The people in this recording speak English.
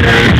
Yeah.